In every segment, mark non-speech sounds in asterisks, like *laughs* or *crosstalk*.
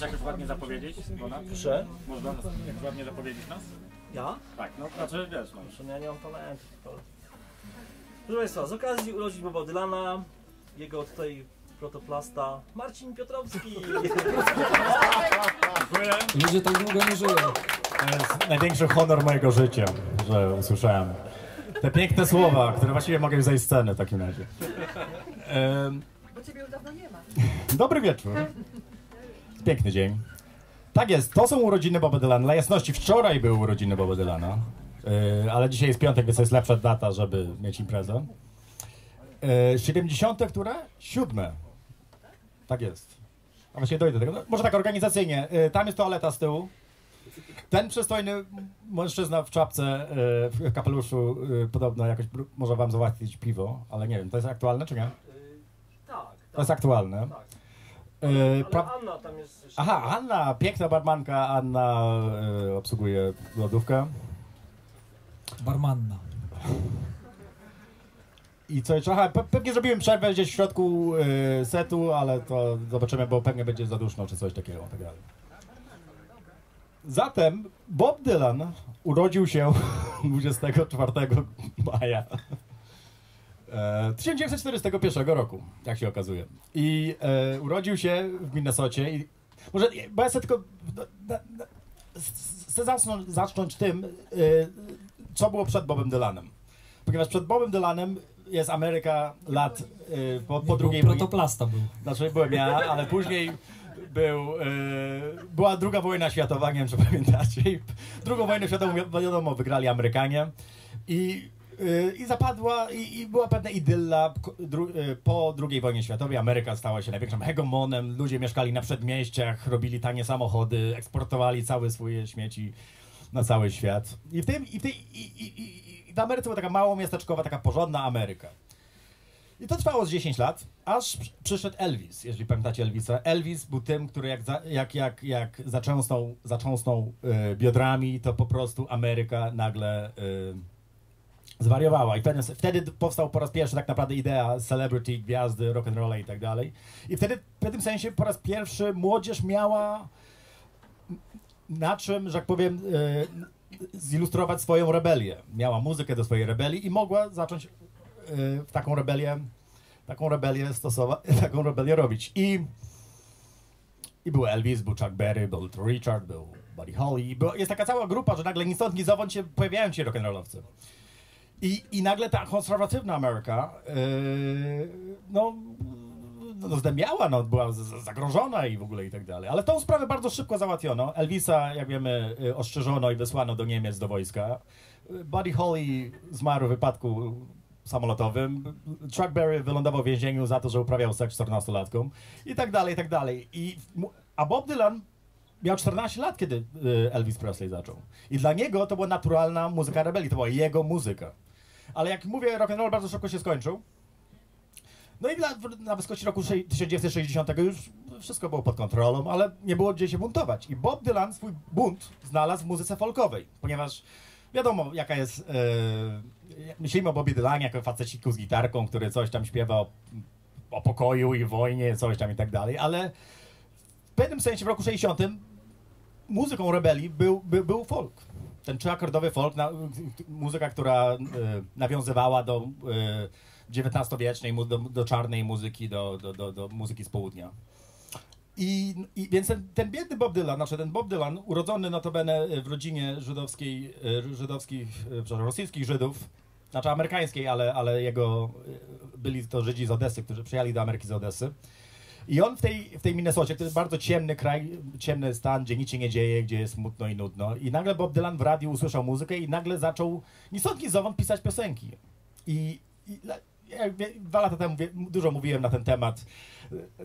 Możesz jakoś ładnie zapowiedzieć? Bona? Proszę? Można jakoś ładnie zapowiedzieć nas? Ja? Tak, no znaczy wiesz, no. Proszę, ja nie mam talentu. Proszę Państwa, z okazji urodzin Boba Dylana, jego tutaj protoplasta Marcin Piotrowski. Dziękuję. Ludzie tak długo nie żyją. To jest największy honor mojego życia, że usłyszałem te piękne słowa, które właściwie mogę już zejść z sceny w takim razie. Bo ciebie już dawno nie ma. Dobry wieczór. Piękny dzień. Tak jest, to są urodziny Boba Dylana. Dla jasności, wczoraj były urodziny Boba Dylana, yy, ale dzisiaj jest piątek, więc to jest lepsza data, żeby mieć imprezę. Yy, 70. które? Siódme. Tak jest. A właściwie dojdę do tego. No, może tak organizacyjnie. Yy, tam jest toaleta z tyłu. Ten przystojny mężczyzna w czapce, w kapeluszu, podobno jakoś może wam załatwić piwo, ale nie wiem, to jest aktualne czy nie? tak, To jest aktualne. Tak. Ale pra- Anna tam jest jeszcze. Aha, Anna, piękna barmanka, Anna y, obsługuje lodówkę. Barmanna. I co jeszcze? Aha, pe pewnie zrobiłem przerwę gdzieś w środku y, setu, ale to zobaczymy, bo pewnie będzie za duszno czy coś takiego. Tak dalej. Zatem Bob Dylan urodził się *laughs* 24 maja e, 1941 roku, jak się okazuje. I e, urodził się w Minnesocie i może, bo ja chcę tylko na, na, chcę zacząć, zacząć tym, y, co było przed Bobem Dylanem. Ponieważ przed Bobem Dylanem jest Ameryka lat y, po, po drugiej wojnie. Protoplasta był. Znaczy byłem ja, ale później był, y, była druga wojna światowa, nie wiem czy pamiętacie. Drugą wojnę światową wi- wiadomo wygrali Amerykanie. I, i zapadła, i, i była pewna idylla y, po drugiej wojnie światowej. Ameryka stała się największym hegemonem, ludzie mieszkali na przedmieściach, robili tanie samochody, eksportowali całe swoje śmieci na cały świat. I w tym, i w, tej, i, i, i, w Ameryce była taka mało miasteczkowa, taka porządna Ameryka. I to trwało z 10 lat, aż przy- przyszedł Elvis, jeżeli pamiętacie Elvisa. Elvis był tym, który jak, za, jak, jak, jak zacząsnął, zacząsnął y, biodrami, to po prostu Ameryka nagle y, zwariowała. I wtedy, wtedy powstał po raz pierwszy tak naprawdę idea celebrity, gwiazdy, rock'n'rolla i tak dalej. I wtedy w pewnym sensie po raz pierwszy młodzież miała na czym, że tak powiem, y, zilustrować swoją rebelię. Miała muzykę do swojej rebelii i mogła zacząć w taką rebelię, taką rebelię stosować, *laughs* taką rebelię robić. I, I był Elvis, był Chuck Berry, był Richard, był Buddy Holly. Było, jest taka cała grupa, że nagle ni stąd, ni zowąd się pojawiają ci rock'n'rollowcy. I, I nagle ta konserwatywna Ameryka, yy, no, no, zdębiała, no, była zagrożona i w ogóle i tak dalej. Ale tą sprawę bardzo szybko załatwiono. Elvisa, jak wiemy, y, ostrzeżono i wysłano do Niemiec, do wojska. Y, Buddy Holly zmarł w wypadku samolotowym. Chuck Berry wylądował w więzieniu za to, że uprawiał seks 14-latką i tak dalej, i tak dalej. I, a Bob Dylan miał 14 lat, kiedy Elvis Presley zaczął. I dla niego to była naturalna muzyka rebelii, to była jego muzyka. Ale jak mówię, rock and roll bardzo szybko się skończył. No i na, na wysokości roku sze- 1960 już wszystko było pod kontrolą, ale nie było gdzie się buntować. I Bob Dylan swój bunt znalazł w muzyce folkowej, ponieważ wiadomo, jaka jest. E, myślimy o Bobie Dylanie jako faceciku z gitarką, który coś tam śpiewa o, o pokoju i wojnie, coś tam i tak dalej, ale w pewnym sensie w roku 60 muzyką rebelii był, był, był folk. Ten trzyakordowy folk, na, muzyka, która e, nawiązywała do e, XIX-wiecznej, mu- do, do czarnej muzyki, do, do, do, muzyki z południa. I, i więc ten, ten biedny Bob Dylan, znaczy ten Bob Dylan, urodzony notabene w rodzinie żydowskiej, e, żydowskich, e, przepraszam, rosyjskich Żydów, znaczy amerykańskiej, ale, ale jego, e, byli to Żydzi z Odessy, którzy przyjechali do Ameryki z Odessy. I on w tej, w tej Minnesocie, to jest bardzo ciemny kraj, ciemny stan, gdzie nic się nie dzieje, gdzie jest smutno i nudno. I nagle Bob Dylan w radiu usłyszał muzykę i nagle zaczął ni stąd, ni zowąd pisać piosenki. I, i ja dwa lata temu dużo mówiłem na ten temat,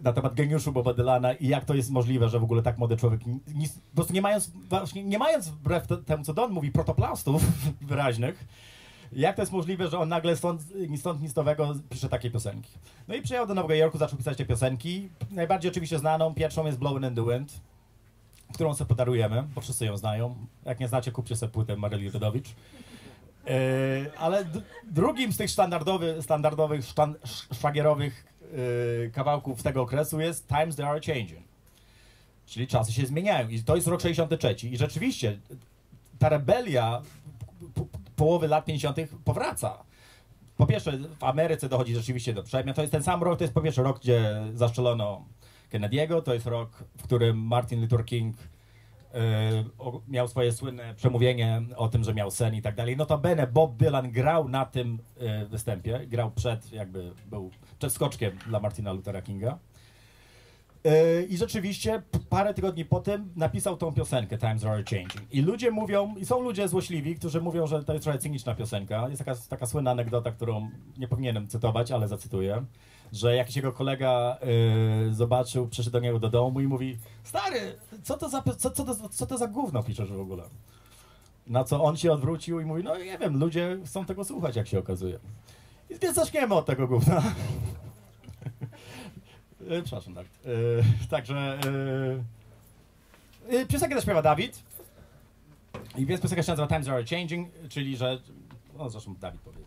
na temat geniuszu Boba Dylana i jak to jest możliwe, że w ogóle tak młody człowiek, ni, ni, po prostu nie mając, nie mając wbrew te- temu, co Don mówi, protoplastów *laughs* wyraźnych, jak to jest możliwe, że on nagle stąd, ni stąd, pisze takie piosenki? No i przyjechał do Nowego Jorku, zaczął pisać te piosenki. Najbardziej oczywiście znaną, pierwszą jest Blowing in the Wind, którą sobie podarujemy, bo wszyscy ją znają. Jak nie znacie, kupcie sobie płytę Maryli Rydowicz. Yy, ale d- drugim z tych standardowy, standardowych, sztan, sz- szwagierowych yy, kawałków tego okresu jest Times They Are Changing. Czyli czasy się zmieniają i to jest rok 63 i rzeczywiście ta rebelia połowy lat 50. powraca. Po pierwsze, w Ameryce dochodzi rzeczywiście do przemian. To jest ten sam rok, to jest po pierwsze rok, gdzie zaszczelono Kennedy'ego, to jest rok, w którym Martin Luther King o- miał swoje słynne przemówienie o tym, że miał sen i tak dalej. Notabene Bob Dylan grał na tym e, występie, grał przed, jakby był przed skoczkiem dla Martina Luthera Kinga. E, I rzeczywiście parę tygodni potem napisał tą piosenkę Times Are Changing. I ludzie mówią, i są ludzie złośliwi, którzy mówią, że to jest trochę cyniczna piosenka. Jest taka, taka słynna anegdota, którą nie powinienem cytować, ale zacytuję. Że jakiś jego kolega e, zobaczył, przyszedł do niego do domu i mówi Stary, co to za, co, co, to, co to za gówno piszesz w ogóle? Na co on się odwrócił i mówi, no nie wiem, ludzie chcą tego słuchać, jak się okazuje. I zaczniemy od tego gówna. E, Przepraszam, tak. E, *laughs* także e, piosenkę zaśpiewa Dawid. I więc piosenka się nazywa Times Are Changing, czyli że... No zresztą Dawid powie.